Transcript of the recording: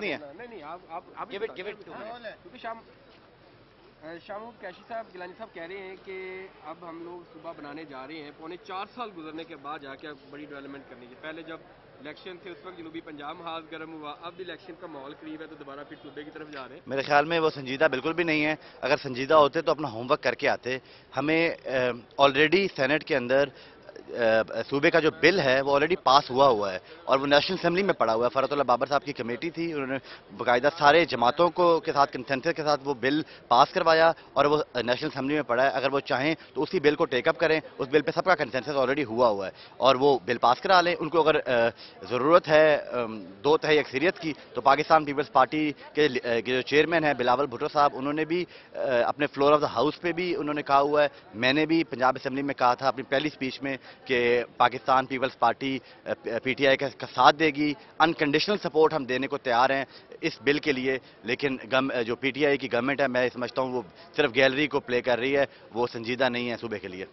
ज़रूरत नहीं है। नहीं नहीं आप आप आप Give it- give it क्योंकि शाम शाम कैशी साहब गिलानी साहब कह रहे हैं कि अब हम लोग सुबह बनाने जा रहे हैं। पौने चार साल गुजरने के बाद जाके अब बड़ी डेवलपमेंट करनी है। पहले जब इलेक्शन थे उस वक्त जनूबी पंजाब हाथ गर्म हुआ। अब इलेक्शन का माहौल करीब है तो दोबारा फिर सूबे की तरफ़ जा रहे हैं। मेरे ख्याल में वो संजीदा बिल्कुल भी नहीं है। अगर संजीदा होते तो अपना होमवर्क करके आते। हमें ऑलरेडी सेनेट के अंदर सूबे का जो बिल है, वो ऑलरेडी पास हुआ हुआ है और वो नेशनल असेंबली में पड़ा हुआ है। फरतुल्ला बाबर साहब की कमेटी थी, उन्होंने बाकायदा सारे जमातों को के साथ कंसेंसस के साथ वो बिल पास करवाया और वो नेशनल असेंबली में पड़ा है। अगर वो चाहें तो उसी बिल को टेकअप करें। उस बिल पर सबका कंसेंसस ऑलरेडी हुआ हुआ है और वो बिल पास करा लें। उनको अगर ज़रूरत है दो तय अक्सरियत की तो पाकिस्तान पीपल्स पार्टी के जो चेयरमैन हैं, बिलावल भुट्टो साहब, उन्होंने भी अपने फ्लोर ऑफ़ द हाउस पे भी उन्होंने कहा हुआ है। मैंने भी पंजाब असेंबली में कहा था अपनी पहली स्पीच में कि पाकिस्तान पीपल्स पार्टी पीटीआई का साथ देगी। अनकंडीशनल सपोर्ट हम देने को तैयार हैं इस बिल के लिए, लेकिन गम जो पीटीआई की गवर्नमेंट है, मैं समझता हूँ वो सिर्फ़ गैलरी को प्ले कर रही है, वो संजीदा नहीं है सूबे के लिए।